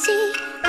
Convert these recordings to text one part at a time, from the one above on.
see.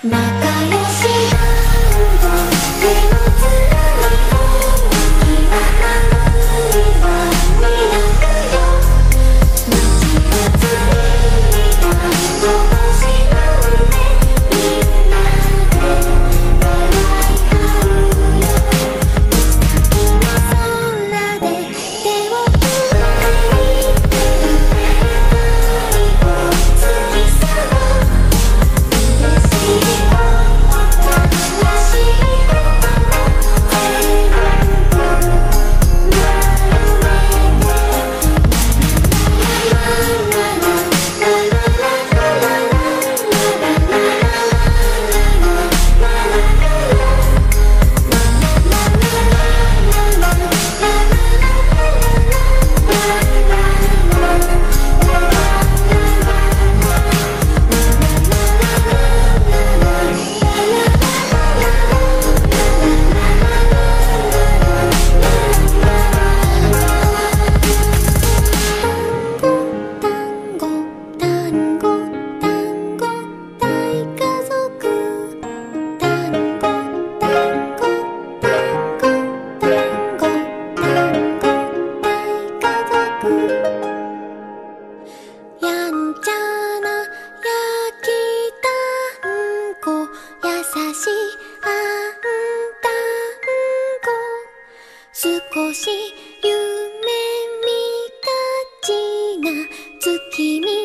那个。こ優しいあんたんこ。少し夢見たちな月見。